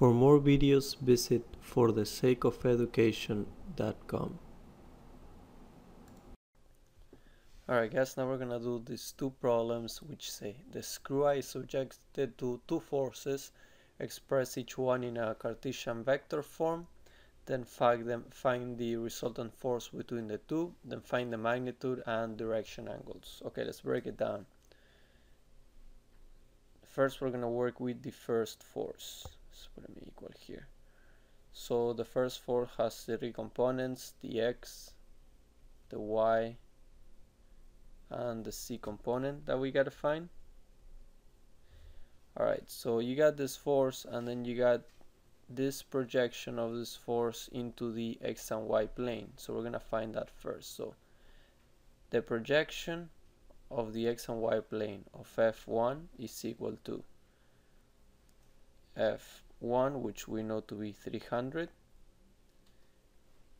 For more videos visit forthesakeofeducation.com. Alright guys, now we're gonna do these two problems which say the screw is subjected to two forces, express each one in a Cartesian vector form, then find, them, find the resultant force between the two, then find the magnitude and direction angles. Okay, let's break it down. First we're gonna work with the first force. Let's put them equal here. So the first force has three components, the x, the y, and the C component that we gotta find. Alright, so you got this force and then you got this projection of this force into the x and y plane. So we're gonna find that first. So the projection of the x and y plane of f1 is equal to f1 which we know to be 300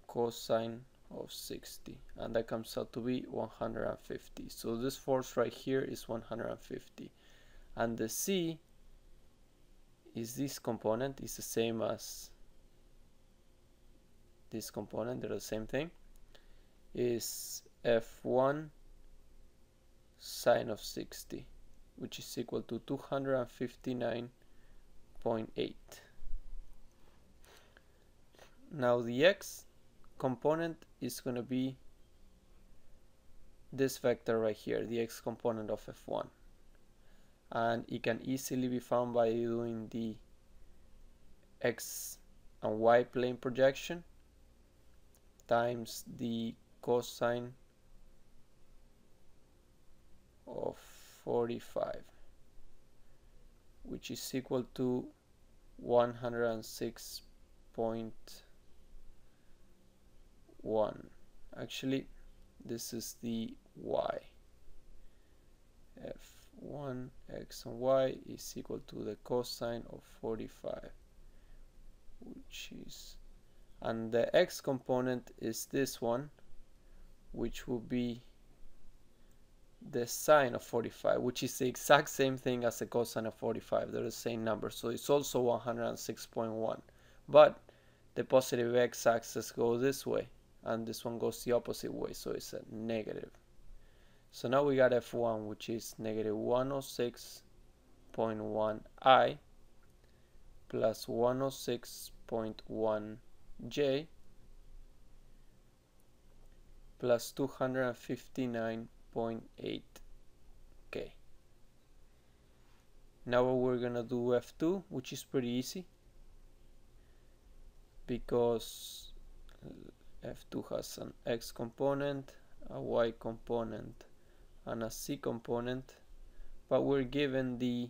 cosine of 60 and that comes out to be 150 so this force right here is 150 and the C is this component is the same as this component they're the same thing is F1 sine of 60 which is equal to 259.8 now the X component is going to be this vector right here, the x component of f1. And it can easily be found by doing the x and y plane projection times the cosine of 45 which is equal to 106.1 actually this is the y. F1 x and y is equal to the cosine of 45 which is and the x component is this one which will be the sine of 45, which is the exact same thing as the cosine of 45. They're the same number, so it's also 106.1. But the positive x-axis goes this way, and this one goes the opposite way, so it's a negative. So now we got f1, which is negative 106.1i plus 106.1j plus 259 0.8k. Now we're gonna do F2, which is pretty easy because F2 has an X component, a Y component, and a Z component, but we're given the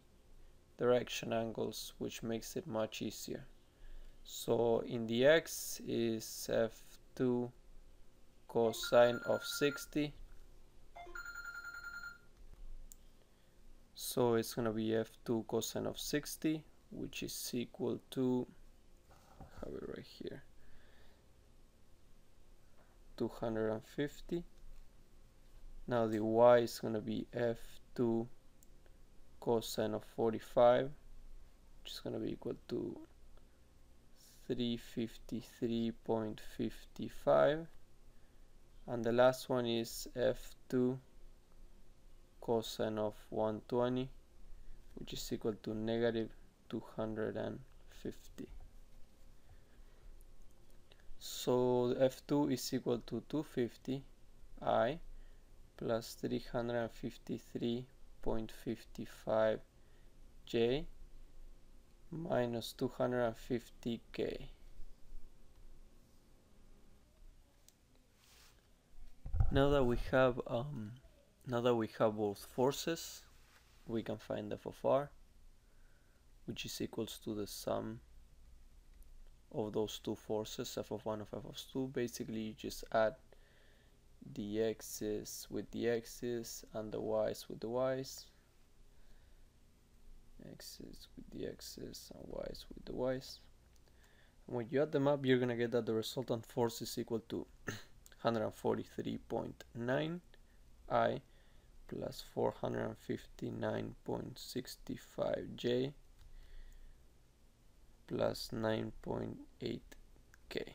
direction angles, which makes it much easier. So in the X is F2 cosine of 60 So it's going to be f2 cosine of 60, which is equal to, have it right here, 250 now the y is going to be f2 cosine of 45 which is going to be equal to 353.55 and the last one is f2 cosine of 120 which is equal to negative 250 so f2 is equal to 250 i plus 353.55 j minus 250 k. Now that we have um, now that we have both forces we can find f of r which is equals to the sum of those two forces f of 1 of f of 2 basically you just add the x's with the x's and the y's with the y's. X's with the x's and y's with the y's. And when you add them up you're gonna get that the resultant force is equal to 143.9 i plus 459.65 j plus 9.8k.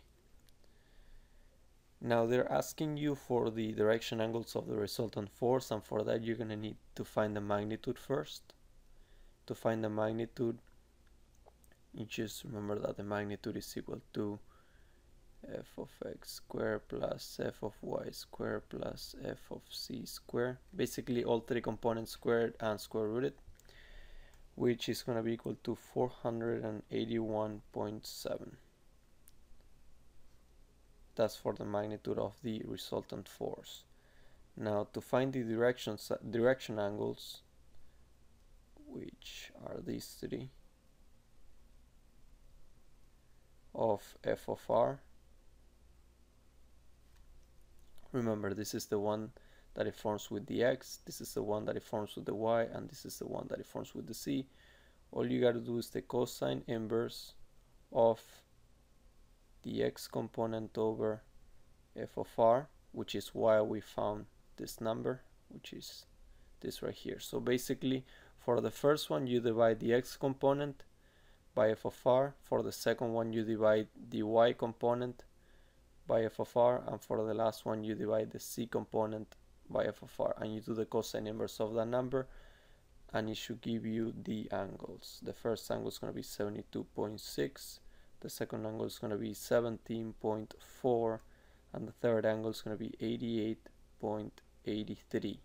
Now they're asking you for the direction angles of the resultant force and for that you're going to need to find the magnitude first. To find the magnitude you just remember that the magnitude is equal to f of x squared plus f of y squared plus f of c squared. Basically all three components squared and square rooted which is going to be equal to 481.7 that's for the magnitude of the resultant force. Now to find the directions, direction angles, which are these three, of f of r, remember this is the one that it forms with the x, this is the one that it forms with the y, and this is the one that it forms with the c. All you gotta do is the cosine inverse of the x component over f of r, which is why we found this number, which is this right here. So basically, for the first one, you divide the x component by f of r. For the second one, you divide the y component by f of r. And for the last one, you divide the c component by f of r. And you do the cosine inverse of that number, and it should give you the angles. The first angle is going to be 72.6 the second angle is going to be 17.4 and the third angle is going to be 88.83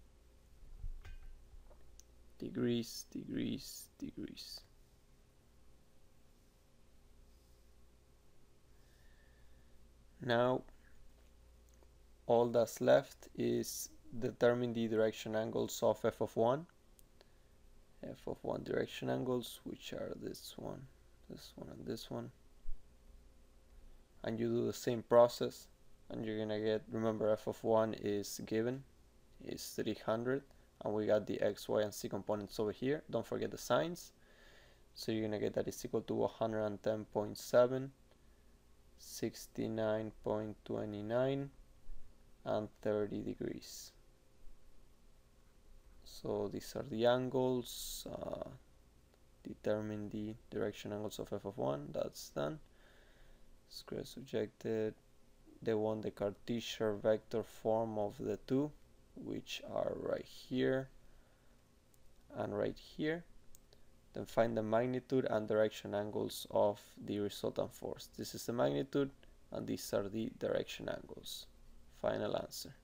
degrees degrees degrees now all that's left is determine the direction angles of f of 1 f of 1 direction angles which are this one this one and this one. And you do the same process and you're gonna get remember f of 1 is given is 300 and we got the x y and z components over here. Don't forget the signs. So you're gonna get that is equal to 110.7 69.29 and 30 degrees. So these are the angles uh, determine the direction angles of f of 1 that's done. Square subjected they want the Cartesian vector form of the two which are right here and right here then find the magnitude and direction angles of the resultant force. This is the magnitude and these are the direction angles. Final answer